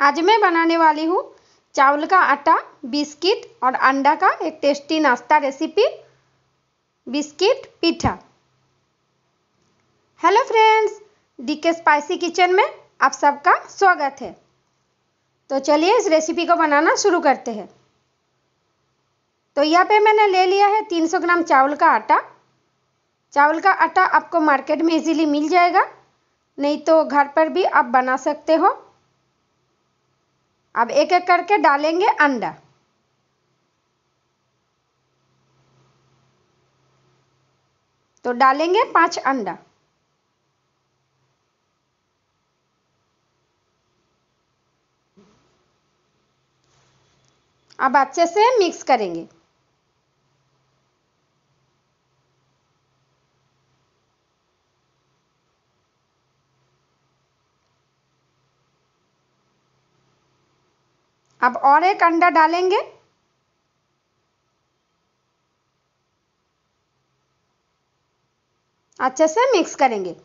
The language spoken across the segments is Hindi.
आज मैं बनाने वाली हूँ चावल का आटा, बिस्किट और अंडा का एक टेस्टी नाश्ता रेसिपी बिस्किट पीठा। Hello friends DK spicy kitchen में आप सबका स्वागत है। तो चलिए इस रेसिपी को बनाना शुरू करते हैं। तो यहाँ पे मैंने ले लिया है 300 ग्राम चावल का आटा। चावल का आटा आपको मार्केट में इजीली मिल जाएगा, नहीं तो घर पर भी आप बना सकते हो। अब एक एक करके डालेंगे अंडा। तो डालेंगे पाँच अंडा। अब अच्छे से मिक्स करेंगे। अब और एक अंडा डालेंगे। अच्छे से मिक्स करेंगे।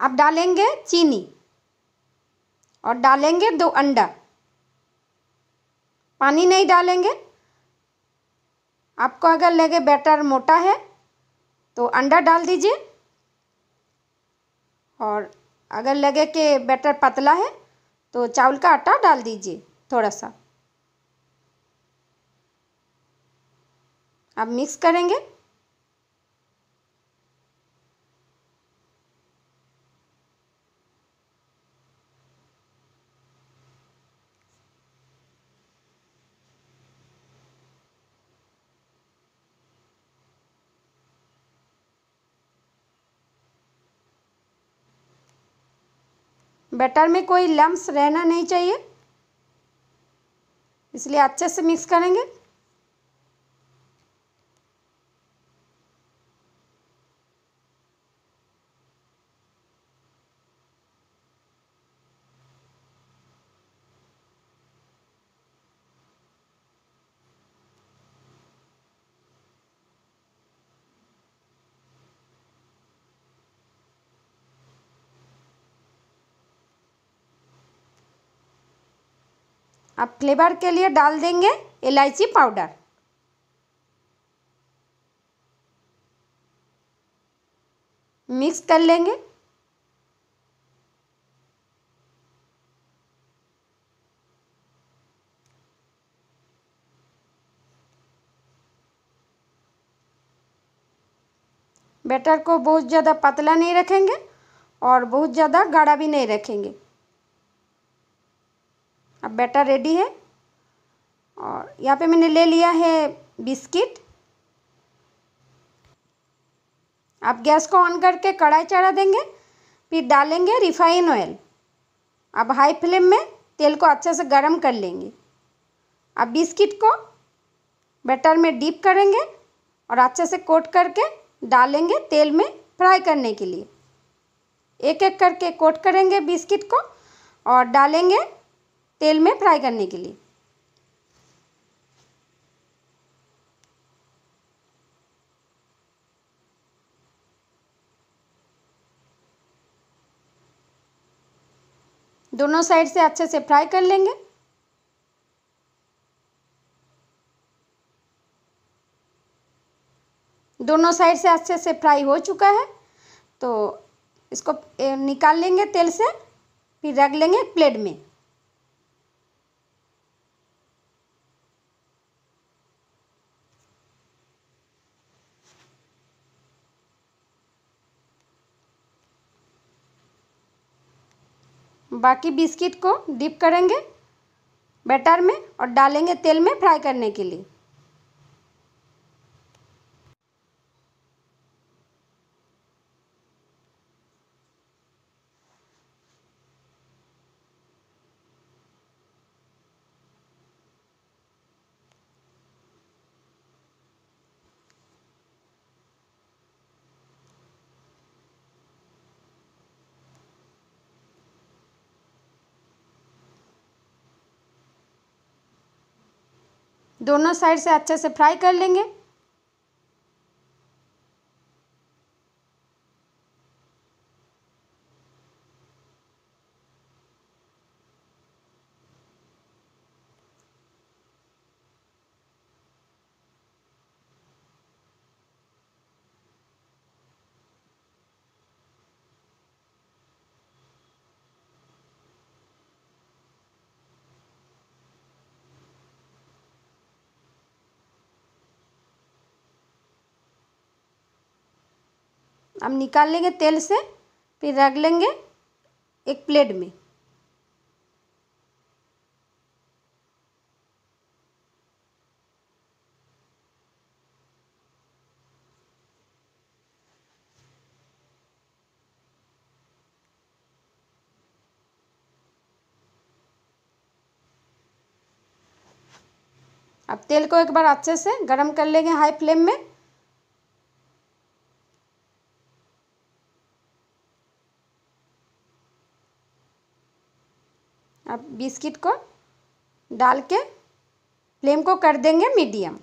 अब डालेंगे चीनी और डालेंगे दो अंडा। पानी नहीं डालेंगे। आपको अगर लगे बैटर मोटा है तो अंडा डाल दीजिए। और अगर लगे कि बैटर पतला है तो चावल का आटा डाल दीजिए थोड़ा सा। अब मिक्स करेंगे। बैटर में कोई लम्स रहना नहीं चाहिए। इसलिए अच्छे से मिक्स करेंगे। अब फ्लेवर के लिए डाल देंगे इलायची पाउडर मिक्स कर लेंगे। बैटर को बहुत ज़्यादा पतला नहीं रखेंगे और बहुत ज़्यादा गाढ़ा भी नहीं रखेंगे। बैटर रेडी है। और यहाँ पे मैंने ले लिया है बिस्किट। आप गैस को ऑन करके कढ़ाई चढ़ा देंगे, फिर डालेंगे रिफाइन ऑयल। अब हाई फ्लेम में तेल को अच्छे से गर्म कर लेंगे। अब बिस्किट को बैटर में डीप करेंगे और अच्छे से कोट करके डालेंगे तेल में फ्राई करने के लिए। एक एक करके कोट करेंगे बिस्किट को और डालेंगे तेल में फ्राई करने के लिए। दोनों साइड से अच्छे से फ्राई कर लेंगे। दोनों साइड से अच्छे से फ्राई हो चुका है तो इसको निकाल लेंगे तेल से, फिर रख लेंगे प्लेट में। बाकी बिस्किट को डिप करेंगे बैटर में और डालेंगे तेल में फ्राई करने के लिए। दोनों साइड से अच्छे से फ्राई कर लेंगे। अब निकाल लेंगे तेल से, फिर रख लेंगे एक प्लेट में। अब तेल को एक बार अच्छे से गरम कर लेंगे हाई फ्लेम में। बिस्किट को डाल के फ्लेम को कर देंगे मीडियम।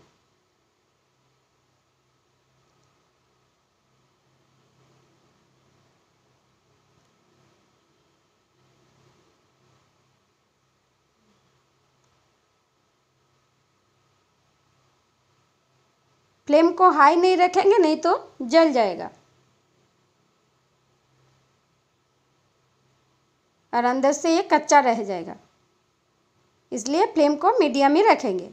फ्लेम को हाई नहीं रखेंगे, नहीं तो जल जाएगा। और अंदर से ये कच्चा रह जाएगा। इसलिए फ्लेम को मीडियम ही रखेंगे।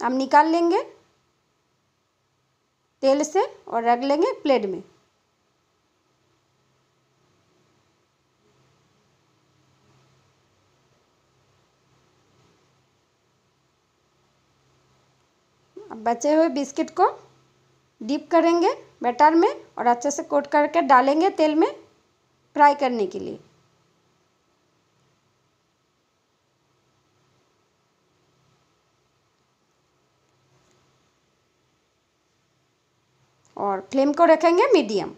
हम निकाल लेंगे तेल से और रख लेंगे प्लेट में। अब बचे हुए बिस्किट को डिप करेंगे बैटर में और अच्छे से कोट करके डालेंगे तेल में फ्राई करने के लिए। और फ्लेम को रखेंगे मीडियम।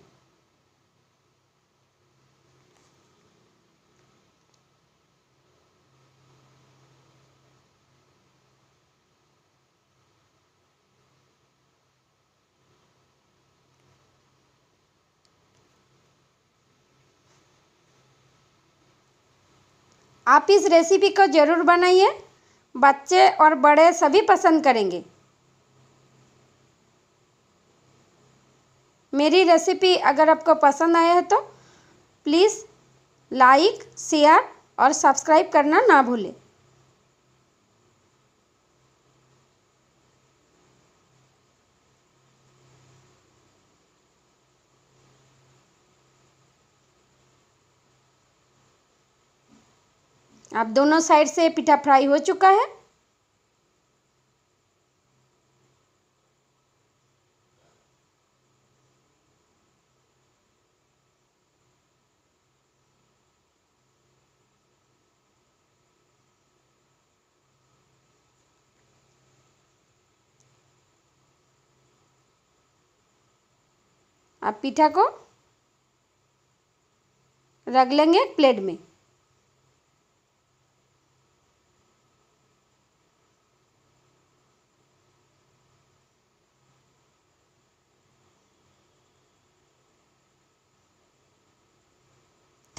आप इस रेसिपी को ज़रूर बनाइए। बच्चे और बड़े सभी पसंद करेंगे। मेरी रेसिपी अगर आपको पसंद आया है तो प्लीज़ लाइक शेयर और सब्सक्राइब करना ना भूलें। अब दोनों साइड से पिठा फ्राई हो चुका है। अब पिठा को रख लेंगे प्लेट में।